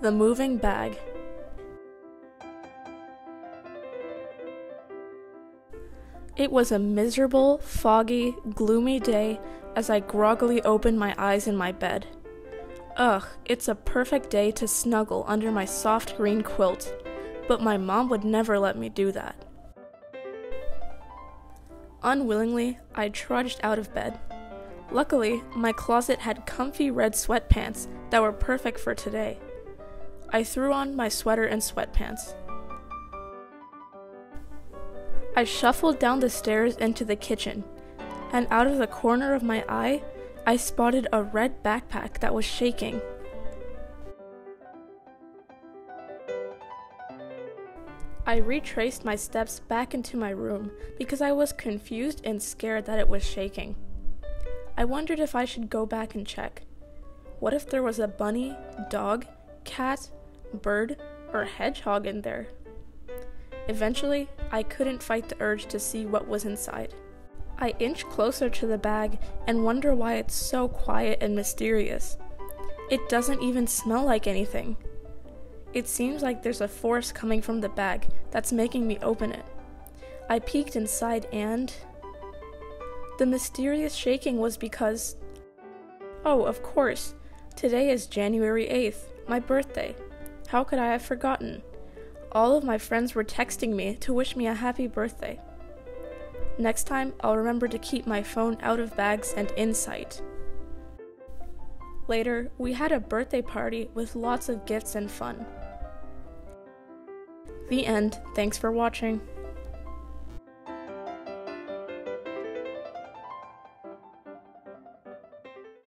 The Moving Bag. It was a miserable, foggy, gloomy day as I groggily opened my eyes in my bed. Ugh, it's a perfect day to snuggle under my soft green quilt, but my mom would never let me do that. Unwillingly, I trudged out of bed. Luckily, my closet had comfy red sweatpants that were perfect for today. I threw on my sweater and sweatpants. I shuffled down the stairs into the kitchen, and out of the corner of my eye, I spotted a red backpack that was shaking. I retraced my steps back into my room because I was confused and scared that it was shaking. I wondered if I should go back and check. What if there was a bunny, dog, cat, bird, or hedgehog in there? Eventually, I couldn't fight the urge to see what was inside. I inch closer to the bag and wonder why it's so quiet and mysterious. It doesn't even smell like anything. It seems like there's a force coming from the bag that's making me open it. I peeked inside and the mysterious shaking was because. Oh, of course. Today is January 8th, my birthday. How could I have forgotten? All of my friends were texting me to wish me a happy birthday. Next time, I'll remember to keep my phone out of bags and in sight. Later, we had a birthday party with lots of gifts and fun. The end. Thanks for watching.